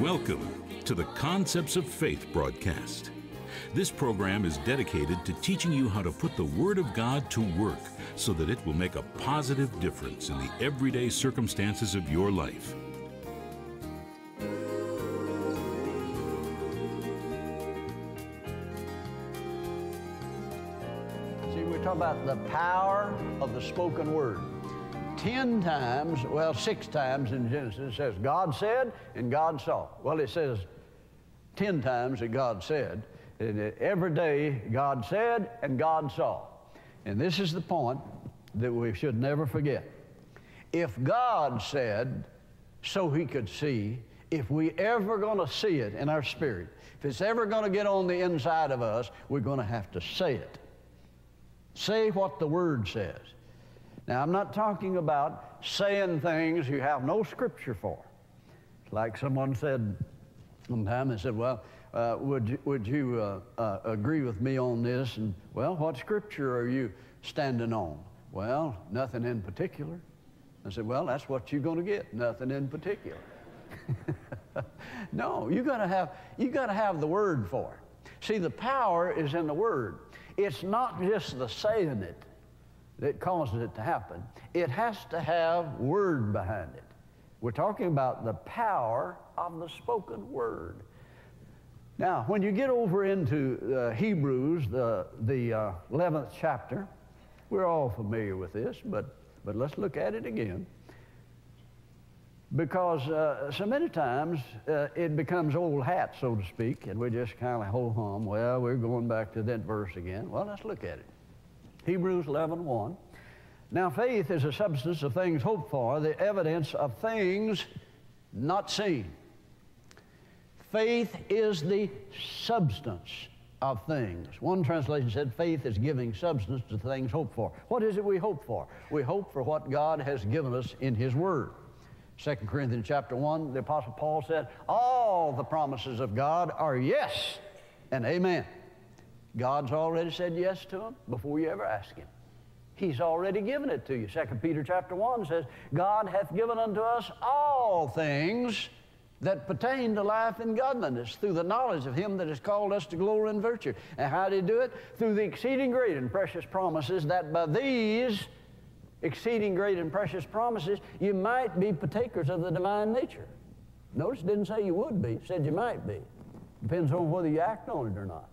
Welcome to the Concepts of Faith broadcast. This program is dedicated to teaching you how to put the Word of God to work so that it will make a positive difference in the everyday circumstances of your life. See, we're talking about the power of the spoken word. Ten times, well, six times in Genesis, it says God said and God saw. Well, it says ten times that God said. And every day God said and God saw. And this is the point that we should never forget. If God said so he could see, if we ever going to see it in our spirit, if it's ever going to get on the inside of us, we're going to have to say it. Say what the Word says. Now, I'm not talking about saying things you have no scripture for. Like someone said one time, they said, Well, uh, would you, would you uh, uh, agree with me on this? And, well, what scripture are you standing on? Well, nothing in particular. I said, Well, that's what you're going to get, nothing in particular. no, you got to have you got to have the word for it. See, the power is in the word. It's not just the saying it that causes it to happen. It has to have word behind it. We're talking about the power of the spoken word. Now, when you get over into uh, Hebrews, the, the uh, 11th chapter, we're all familiar with this, but, but let's look at it again. Because uh, so many times uh, it becomes old hat, so to speak, and we just kind of ho hum. Well, we're going back to that verse again. Well, let's look at it. Hebrews 11 1. Now, faith is a substance of things hoped for, the evidence of things not seen. Faith is the substance of things. One translation said faith is giving substance to things hoped for. What is it we hope for? We hope for what God has given us in His Word. 2 Corinthians chapter 1, the Apostle Paul said, All the promises of God are yes and amen. God's already said yes to them before you ever ask Him. He's already given it to you. 2 Peter chapter 1 says, God hath given unto us all things that pertain to life and godliness through the knowledge of Him that has called us to glory and virtue. And how did He do it? Through the exceeding great and precious promises that by these exceeding great and precious promises, you might be partakers of the divine nature. Notice it didn't say you would be, it said you might be. Depends on whether you act on it or not.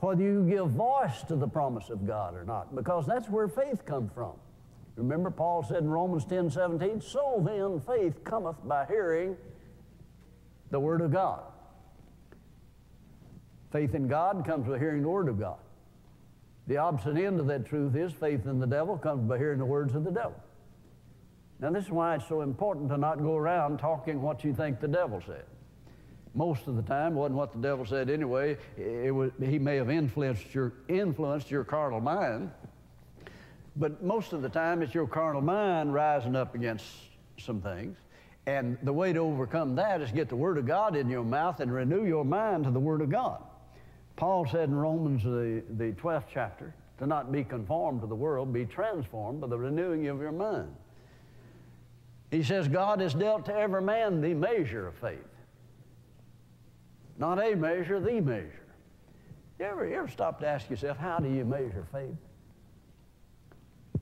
Whether you give voice to the promise of God or not, because that's where faith comes from. Remember, Paul said in Romans 10 17, So then faith cometh by hearing the Word of God. Faith in God comes by hearing the Word of God. The opposite end of that truth is faith in the devil comes by hearing the words of the devil. Now, this is why it's so important to not go around talking what you think the devil said. Most of the time, wasn't what the devil said anyway. It was, he may have influenced your, influenced your carnal mind, but most of the time, it's your carnal mind rising up against some things. And the way to overcome that is get the Word of God in your mouth and renew your mind to the Word of God. Paul said in Romans, the, the 12th chapter, to not be conformed to the world, be transformed by the renewing of your mind. He says, God has dealt to every man the measure of faith. Not a measure, the measure. You ever, you ever stop to ask yourself, how do you measure faith?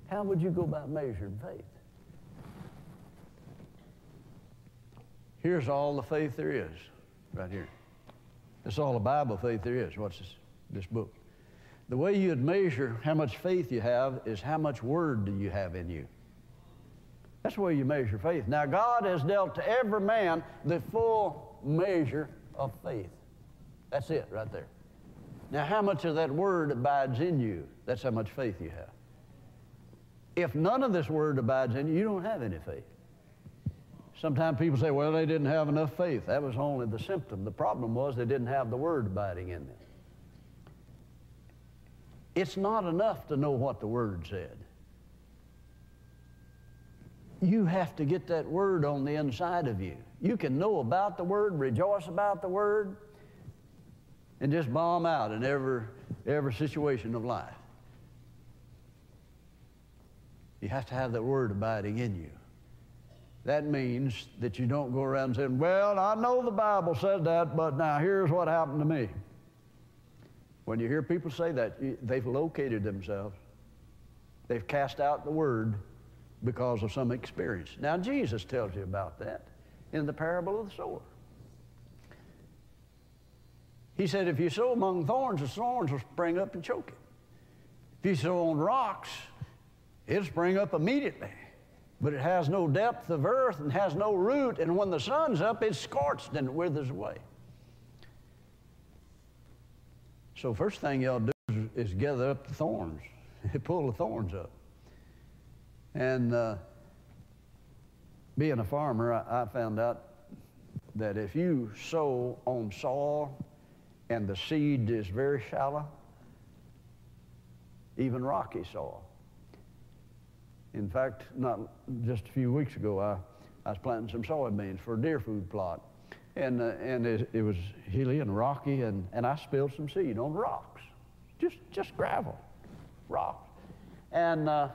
How would you go about measuring faith? Here's all the faith there is, right here. That's all the Bible faith there is. What's this, this book? The way you'd measure how much faith you have is how much word do you have in you. That's the way you measure faith. Now, God has dealt to every man the full measure of faith. That's it right there. Now, how much of that word abides in you? That's how much faith you have. If none of this word abides in you, you don't have any faith. Sometimes people say, well, they didn't have enough faith. That was only the symptom. The problem was they didn't have the Word abiding in them. It's not enough to know what the Word said. You have to get that Word on the inside of you. You can know about the Word, rejoice about the Word, and just bomb out in every, every situation of life. You have to have that Word abiding in you. that means that you don't go around saying, Well, I know the Bible says that, but now here's what happened to me. When you hear people say that, they've located themselves. They've cast out the word because of some experience. Now, Jesus tells you about that in the parable of the sower. He said, if you sow among thorns, the thorns will spring up and choke it. If you sow on rocks, it'll spring up immediately. But it has no depth of earth and has no root, and when the sun's up, it's scorched and it withers away. So first thing y'all do is, is gather up the thorns, pull the thorns up. And uh, being a farmer, I, I found out that if you sow on soil and the seed is very shallow, even rocky soil. In fact, not just a few weeks ago, I, I was planting some soybeans for a deer food plot. And, uh, and it, it, was hilly and rocky, and, and I spilled some seed on rocks, just, just gravel, rocks. And uh,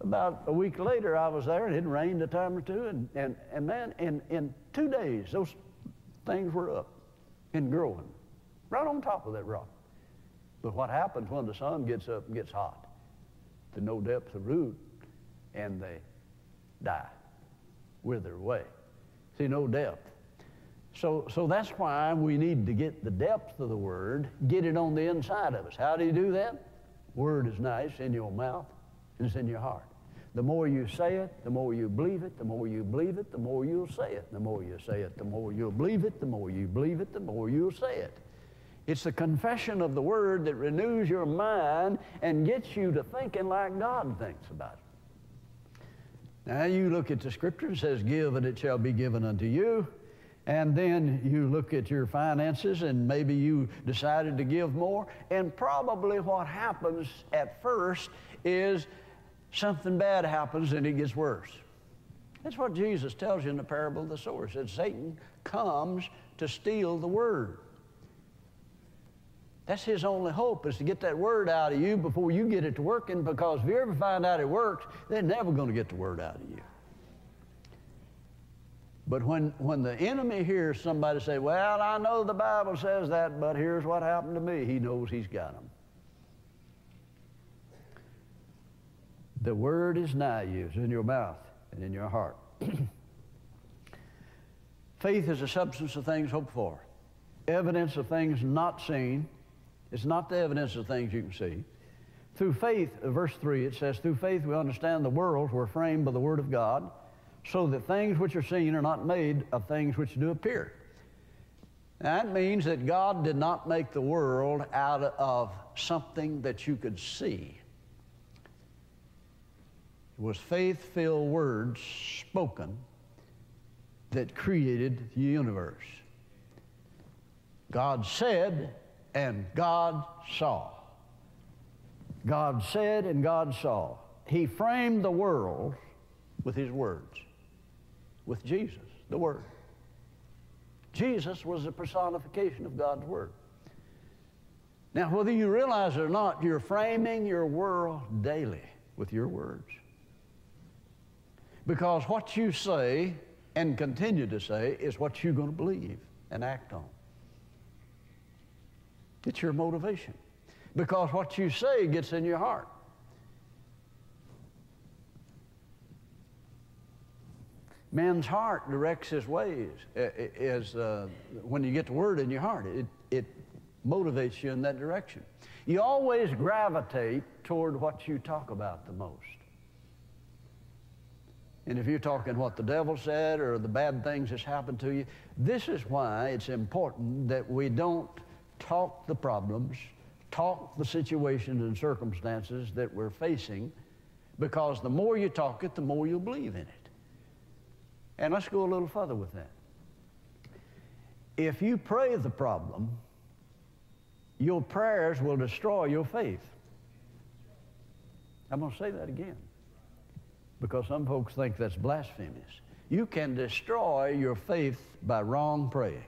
about a week later, I was there, and it rained a time or two, and, and, and man, in, in two days, those things were up and growing right on top of that rock. But what happens when the sun gets up and gets hot? To no depth of root, and they die, wither away. See, no depth. So, so that's why we need to get the depth of the Word, get it on the inside of us. How do you do that? Word is nice in your mouth and it's in your heart. The more you say it, the more you believe it. The more you believe it, the more you'll say it. The more you say it, the more you'll believe it. The more you believe it, the more you'll say it. It's the confession of the Word that renews your mind and gets you to thinking like God thinks about it. Now you look at the Scripture, it says, Give and it shall be given unto you. And then you look at your finances and maybe you decided to give more. And probably what happens at first is something bad happens and it gets worse. That's what Jesus tells you in the parable of the sower. He said Satan comes to steal the word. That's his only hope is to get that word out of you before you get it to working because if you ever find out it works, they're never going to get the word out of you. But when, when the enemy hears somebody say, Well, I know the Bible says that, but here's what happened to me, he knows he's got them. The word is nigh you, it's in your mouth and in your heart. Faith is a substance of things hoped for, evidence of things not seen. It's not the evidence of things you can see. Through faith, uh, verse 3, it says, Through faith we understand the worlds were framed by the Word of God, so that things which are seen are not made of things which do appear. That means that God did not make the world out of something that you could see was faith filled words spoken that created the universe. God said, and God saw. God said, and God saw. He framed the world with His words, with Jesus, the Word. Jesus was the personification of God's Word. Now, whether you realize it or not, you're framing your world daily with your words. Because what you say and continue to say is what you're going to believe and act on. It's your motivation. Because what you say gets in your heart. Man's heart directs his ways. Is uh, when you get the word in your heart, it, it motivates you in that direction. You always gravitate toward what you talk about the most. And if you're talking what the devil said or the bad things that's happened to you, this is why it's important that we don't talk the problems, talk the situations and circumstances that we're facing, because the more you talk it, the more you'll believe in it. And let's go a little further with that. If you pray the problem, your prayers will destroy your faith. I'm going to say that again because some folks think that's blasphemous. You can destroy your faith by wrong praying.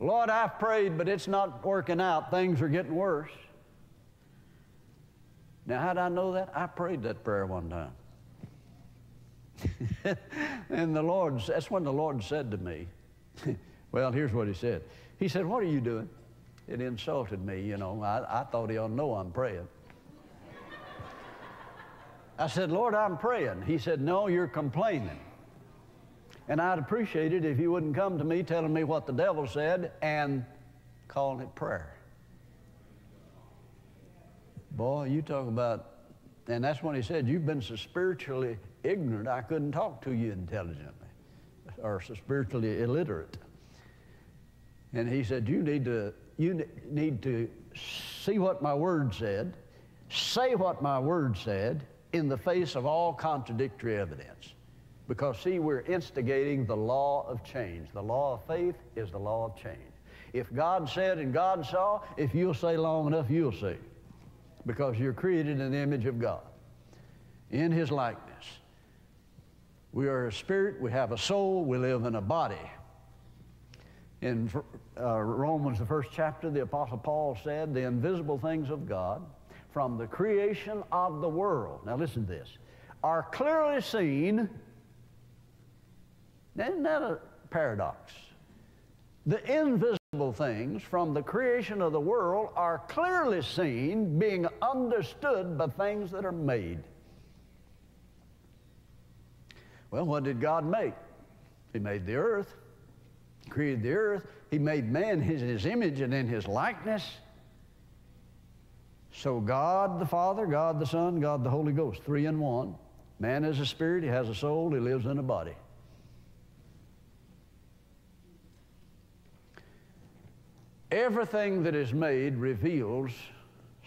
Lord, I've prayed, but it's not working out. Things are getting worse. Now, how did I know that? I prayed that prayer one time. and the Lord, that's when the Lord said to me, well, here's what he said. He said, What are you doing? It insulted me, you know. I, I thought he ought to know I'm praying. I said, Lord, I'm praying. He said, No, you're complaining. And I'd appreciate it if you wouldn't come to me telling me what the devil said and calling it prayer. Boy, you talk about, and that's when he said, You've been so spiritually ignorant, I couldn't talk to you intelligently, or so spiritually illiterate. And he said, You need to, you need to see what my word said, say what my word said in the face of all contradictory evidence. Because, see, we're instigating the law of change. The law of faith is the law of change. If God said and God saw, if you'll say long enough, you'll see. Because you're created in the image of God, in His likeness. We are a spirit, we have a soul, we live in a body. In uh, Romans, the first chapter, the Apostle Paul said, The invisible things of God from the creation of the world. Now, listen to this are clearly seen isn't that a paradox? The invisible things from the creation of the world are clearly seen, being understood by things that are made. Well, what did God make? He made the earth, created the earth. He made man in his image and in his likeness. So God the Father, God the Son, God the Holy Ghost, three in one. Man is a spirit, he has a soul, he lives in a body. Everything that is made reveals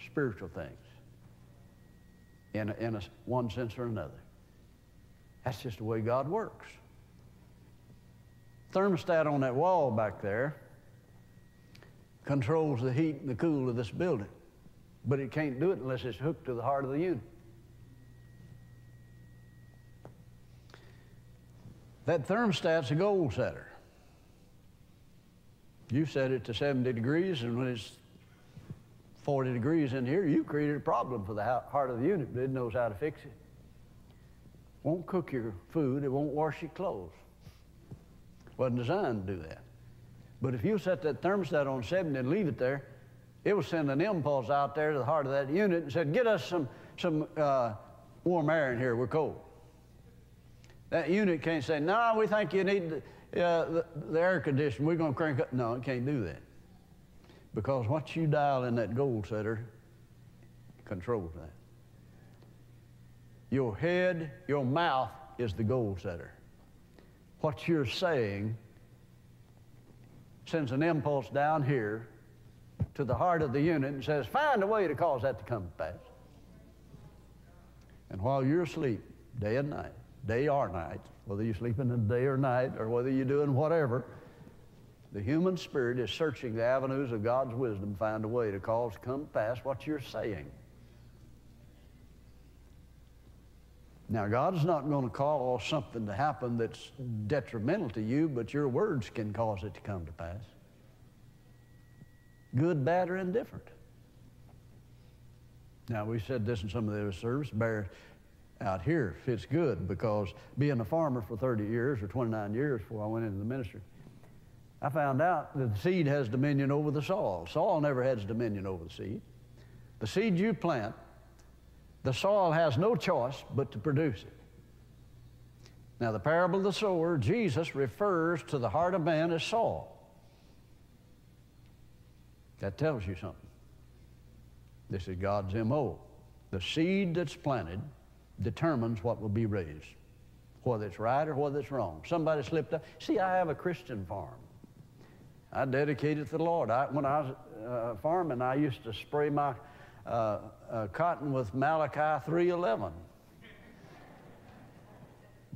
spiritual things in, a, in a, one sense or another. That's just the way God works. Thermostat on that wall back there controls the heat and the cool of this building, but it can't do it unless it's hooked to the heart of the unit. That thermostat's a goal setter. You set it to 70 degrees, and when it's 40 degrees in here, you created a problem for the heart of the unit, but it knows how to fix it. Won't cook your food, it won't wash your clothes. Wasn't designed to do that. But if you set that thermostat on 70 and leave it there, it will send an impulse out there to the heart of that unit and said, get us some, some uh, warm air in here, we're cold. That unit can't say, no, we think you need yeah, the, the air conditioner, we're going to crank up. No, it can't do that. Because what you dial in that goal setter controls that. Your head, your mouth is the goal setter. What you're saying sends an impulse down here to the heart of the unit and says, find a way to cause that to come to pass. And while you're asleep, day and night, day or night, whether you're sleeping in the day or night or whether you're doing whatever, the human spirit is searching the avenues of God's wisdom find a way to cause to come pass what you're saying. Now, God is not going to cause something to happen that's detrimental to you, but your words can cause it to come to pass. Good, bad, or indifferent. Now, we said this in some of the other service. Bear, out here fits good because being a farmer for 30 years or 29 years before I went into the ministry, I found out that the seed has dominion over the soil. Soil never has dominion over the seed. The seed you plant, the soil has no choice but to produce it. Now, the parable of the sower, Jesus refers to the heart of man as soil. That tells you something. This is God's M.O. The seed that's planted determines what will be raised, whether it's right or whether it's wrong. Somebody slipped up. See, I have a Christian farm. I dedicated to the Lord. I, when I was uh, farming, I used to spray my uh, uh, cotton with Malachi 3:11.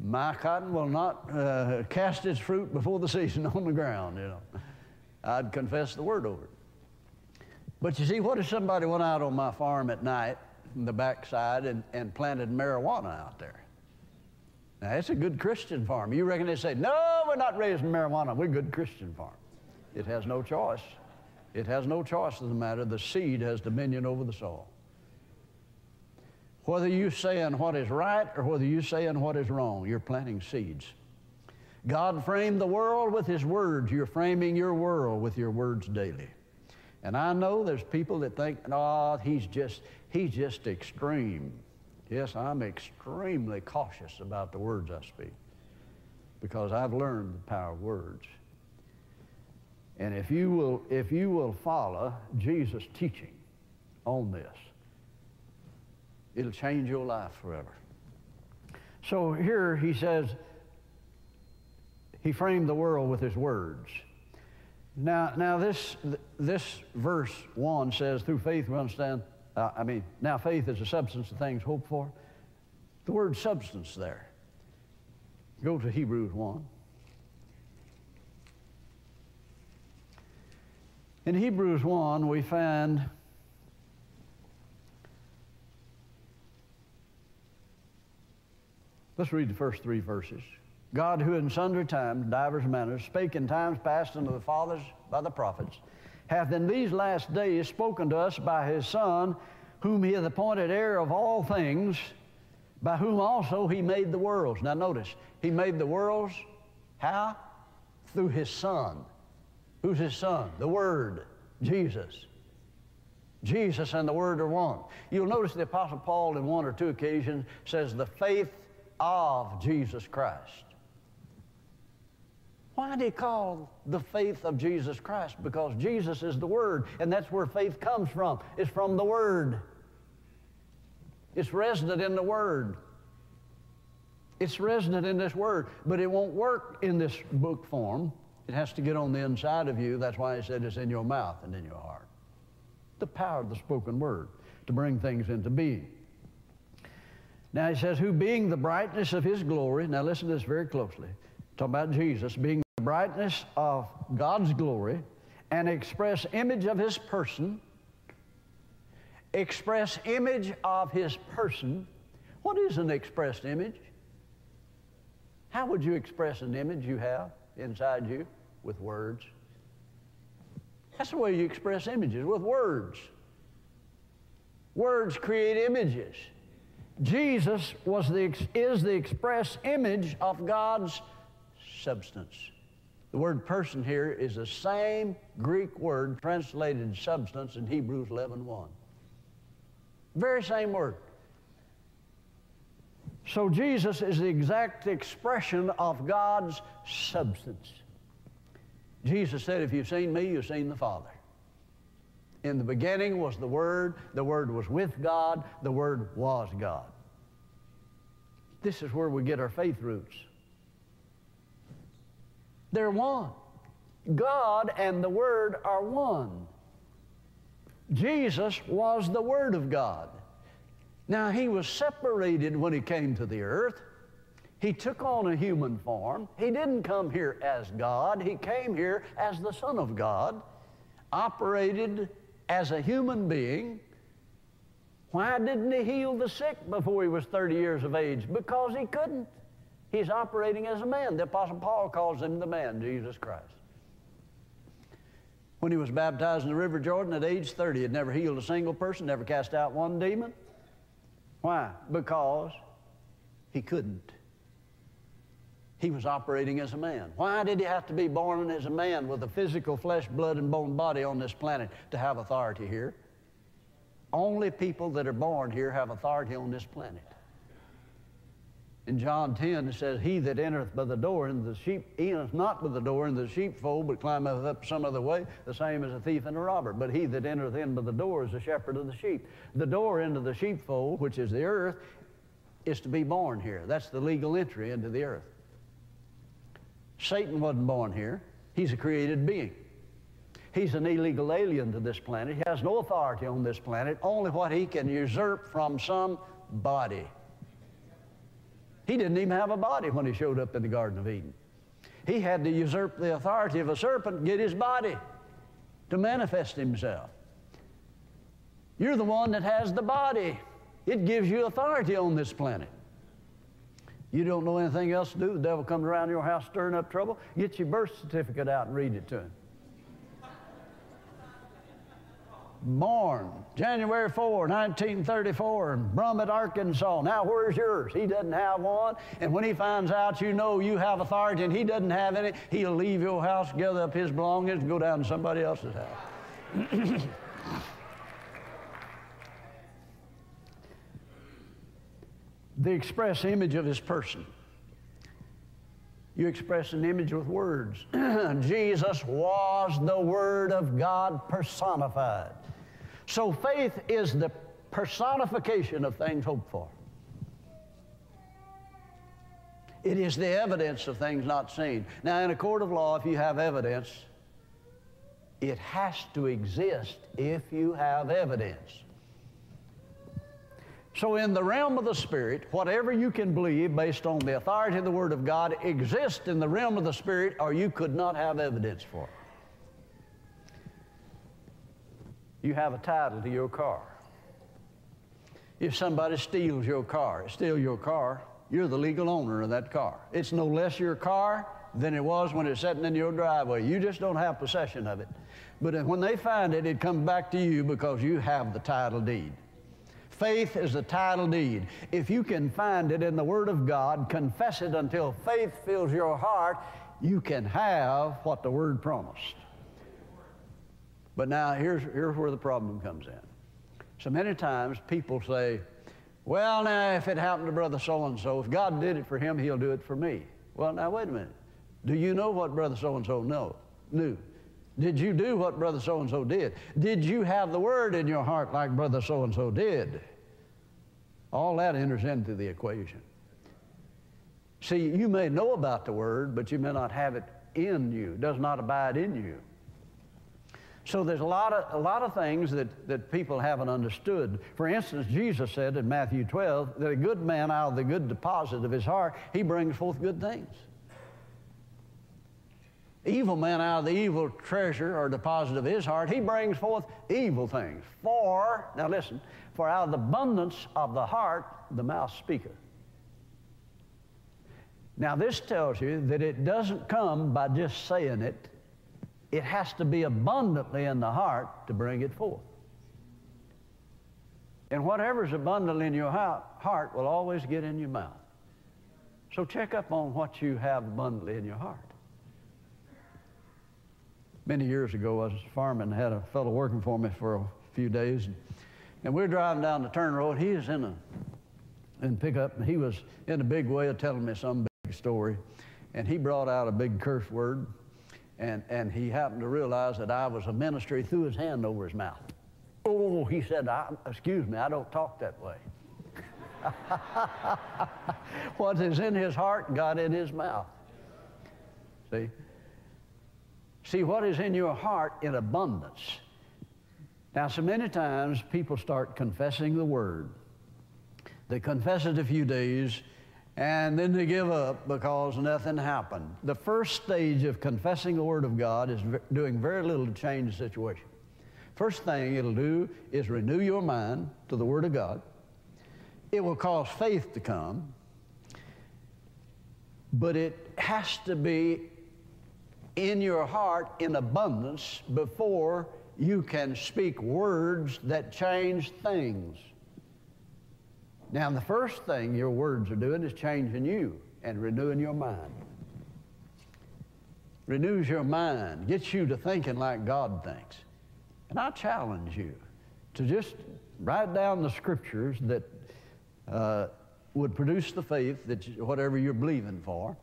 My cotton will not uh, cast its fruit before the season on the ground. You know, I'd confess the word over it. But you see, what if somebody went out on my farm at night in the backside and, and planted marijuana out there. Now, it's a good Christian farm. You reckon they say, no, we're not raising marijuana. We're a good Christian farm. It has no choice. It has no choice in the matter. The seed has dominion over the soil. Whether you saying what is right or whether you saying what is wrong, you're planting seeds. God framed the world with His words. You're framing your world with your words daily. And I know there's people that think, oh, he's just, he's just extreme. Yes, I'm extremely cautious about the words I speak because I've learned the power of words. And if you will, if you will follow Jesus' teaching on this, it'll change your life forever. So here he says, he framed the world with his words. Now, now this, this verse 1 says, through faith we understand, uh, I mean, now faith is the substance of things hoped for. The word substance there. Go to Hebrews 1. In Hebrews 1, we find let's read the first three verses. God, who in sundry times, divers manners, spake in times past unto the fathers by the prophets, hath in these last days spoken to us by his Son, whom he hath appointed heir of all things, by whom also he made the worlds. Now notice, he made the worlds how? Through his Son. Who's his Son? The Word, Jesus. Jesus and the Word are one. You'll notice the Apostle Paul, in one or two occasions, says the faith of Jesus Christ. Why do he call the faith of Jesus Christ? Because Jesus is the Word, and that's where faith comes from. It's from the Word. It's resident in the Word. It's resident in this Word, but it won't work in this book form. It has to get on the inside of you. That's why he said it's in your mouth and in your heart. The power of the spoken Word to bring things into being. Now he says, who being the brightness of his glory, now listen to this very closely, talking about Jesus, being the brightness of God's glory and express image of his person, express image of his person. What is an expressed image? How would you express an image you have inside you? With words. That's the way you express images, with words. Words create images. Jesus was the, is the express image of God's substance. The word person here is the same Greek word translated substance in Hebrews 11.1. Very same word. So Jesus is the exact expression of God's substance. Jesus said, if you've seen me, you've seen the Father. In the beginning was the Word, the Word was with God, the Word was God. This is where we get our faith roots. They're one. God and the Word are one. Jesus was the Word of God. Now, he was separated when he came to the earth. He took on a human form. He didn't come here as God, he came here as the Son of God, operated as a human being. Why didn't he heal the sick before he was 30 years of age? Because he couldn't. He's operating as a man. The Apostle Paul calls him the man, Jesus Christ. When he was baptized in the River Jordan at age 30, he had never healed a single person, never cast out one demon. Why? Because he couldn't. He was operating as a man. Why did he have to be born as a man with a physical flesh, blood, and bone body on this planet to have authority here? Only people that are born here have authority on this planet. In John 10, it says, He that entereth by the door into the sheep, entereth not by the door into the sheepfold, but climbeth up some other way, the same as a thief and a robber. But he that entereth in by the door is the shepherd of the sheep. The door into the sheepfold, which is the earth, is to be born here. That's the legal entry into the earth. Satan wasn't born here. He's a created being. He's an illegal alien to this planet. He has no authority on this planet, only what he can usurp from some body. He didn't even have a body when he showed up in the Garden of Eden. He had to usurp the authority of a serpent, get his body to manifest himself. You're the one that has the body. It gives you authority on this planet. You don't know anything else to do. The devil comes around your house stirring up trouble. Get your birth certificate out and read it to him. Born January 4, 1934, in Brummett, Arkansas. Now, where's yours? He doesn't have one. And when he finds out you know you have authority and he doesn't have any, he'll leave your house, gather up his belongings, and go down to somebody else's house. the express image of his person. You express an image with words. Jesus was the Word of God personified. So faith is the personification of things hoped for. It is the evidence of things not seen. Now, in a court of law, if you have evidence, it has to exist if you have evidence. So, in the realm of the Spirit, whatever you can believe based on the authority of the Word of God exists in the realm of the Spirit, or you could not have evidence for it. You have a title to your car. If somebody steals your car, steal your car, you're the legal owner of that car. It's no less your car than it was when it's sitting in your driveway. You just don't have possession of it. But when they find it, it comes back to you because you have the title deed. Faith is the title deed. If you can find it in the Word of God, confess it until faith fills your heart, you can have what the Word promised. But now here's, here's where the problem comes in. So many times people say, well, now, if it happened to brother so and so, if God did it for him, he'll do it for me. Well, now, wait a minute. Do you know what brother so and so knew? Did you do what brother so and so did? Did you have the word in your heart like brother so and so did? All that enters into the equation. See, you may know about the Word, but you may not have it in you, it does not abide in you. So there's a lot of, a lot of things that, that people haven't understood. For instance, Jesus said in Matthew 12 that a good man out of the good deposit of his heart, he brings forth good things. Evil man out of the evil treasure or deposit of his heart, he brings forth evil things. For, now listen, for out of the abundance of the heart, the mouth speaketh. Now, this tells you that it doesn't come by just saying it, it has to be abundantly in the heart to bring it forth. And whatever's abundant in your heart will always get in your mouth. So check up on what you have abundantly in your heart. Many years ago, I was farming, had a fellow working for me for a few days. And and we're driving down the turn road. He was in a in pickup, and he was in a big way of telling me some big story. And he brought out a big curse word, and, and he happened to realize that I was a ministry threw his hand over his mouth. Oh, he said, excuse me, I don't talk that way. what is in his heart got in his mouth. See? See, what is in your heart in abundance now, so many times people start confessing the word. They confess it a few days and then they give up because nothing happened. The first stage of confessing the Word of God is doing very little to change the situation. First thing it'll do is renew your mind to the Word of God. It will cause faith to come, but it has to be in your heart in abundance before you can speak words that change things. Now, the first thing your words are doing is changing you and renewing your mind. Renews your mind, gets you to thinking like God thinks. And I challenge you to just write down the scriptures that uh, would produce the faith that you, whatever you're believing for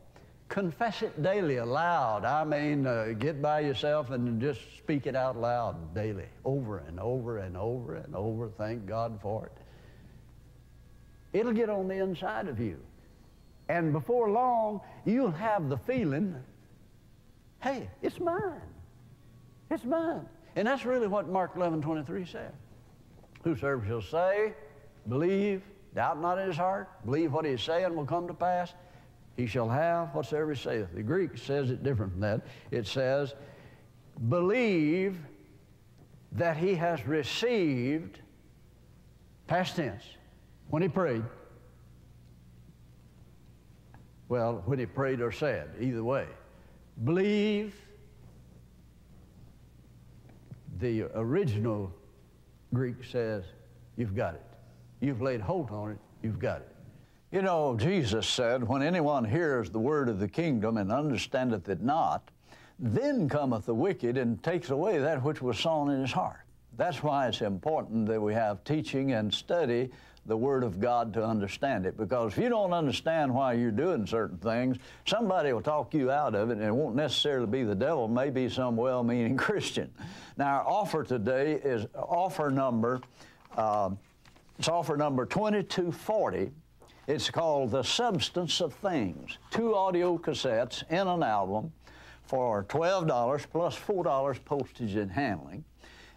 confess it daily aloud. I mean, uh, get by yourself and just speak it out loud daily, over and over and over and over. Thank God for it. It'll get on the inside of you. And before long, you'll have the feeling, hey, it's mine. It's mine. And that's really what Mark 11, 23 said. Whosoever shall say, believe, doubt not in his heart, believe what he is saying will come to pass, he shall have whatsoever he saith. The Greek says it different from that. It says, believe that he has received, past tense, when he prayed. Well, when he prayed or said, either way. Believe the original Greek says, you've got it. You've laid hold on it, you've got it. You know, Jesus said, When anyone hears the word of the kingdom and understandeth it not, then cometh the wicked and takes away that which was sown in his heart. That's why it's important that we have teaching and study the Word of God to understand it. Because if you don't understand why you're doing certain things, somebody will talk you out of it, and it won't necessarily be the devil, maybe some well meaning Christian. Now, our offer today is offer number, uh, it's offer number 2240. It's called The Substance of Things. Two audio cassettes in an album for $12 plus $4 postage and handling.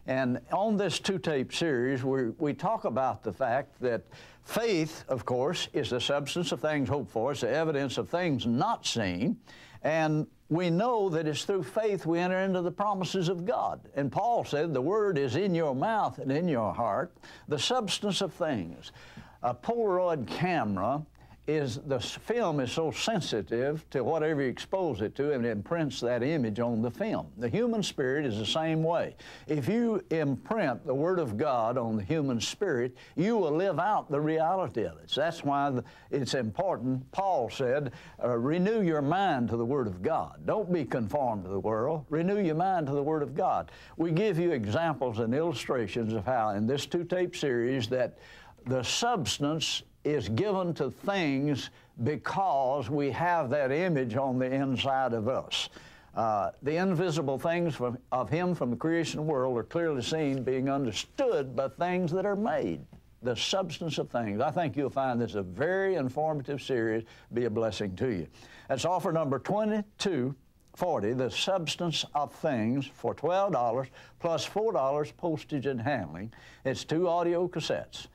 And on this two tape series, we, we talk about the fact that faith, of course, is the substance of things hoped for, it's the evidence of things not seen. And we know that it's through faith we enter into the promises of God. And Paul said, The word is in your mouth and in your heart, the substance of things. A Polaroid camera is the film is so sensitive to whatever you expose it to and it imprints that image on the film. The human spirit is the same way. If you imprint the Word of God on the human spirit, you will live out the reality of it. So that's why it's important. Paul said, uh, renew your mind to the Word of God. Don't be conformed to the world. Renew your mind to the Word of God. We give you examples and illustrations of how in this two-tape series that the substance is given to things because we have that image on the inside of us. Uh, the invisible things from, of Him from the creation world are clearly seen, being understood by things that are made. The substance of things. I think you'll find this a very informative series, be a blessing to you. That's offer number 2240, The Substance of Things, for $12 plus $4 postage and handling. It's two audio cassettes.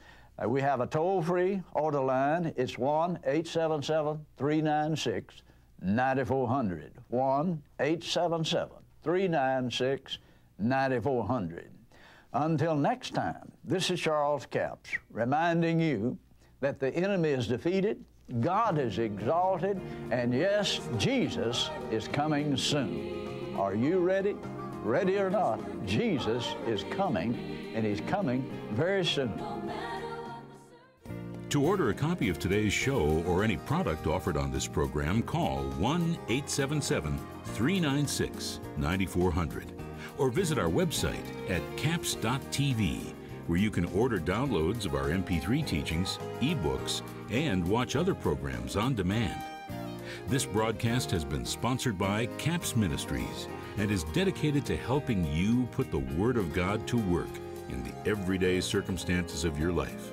Uh, we have a toll free order line. It's 1 877 396 9400. 1 877 396 9400. Until next time, this is Charles Capps reminding you that the enemy is defeated, God is exalted, and yes, Jesus is coming soon. Are you ready? Ready or not, Jesus is coming, and He's coming very soon. To order a copy of today's show or any product offered on this program, call 1 877 396 9400 or visit our website at capps.tv where you can order downloads of our MP3 teachings, ebooks, and watch other programs on demand. This broadcast has been sponsored by Capps Ministries and is dedicated to helping you put the Word of God to work in the everyday circumstances of your life.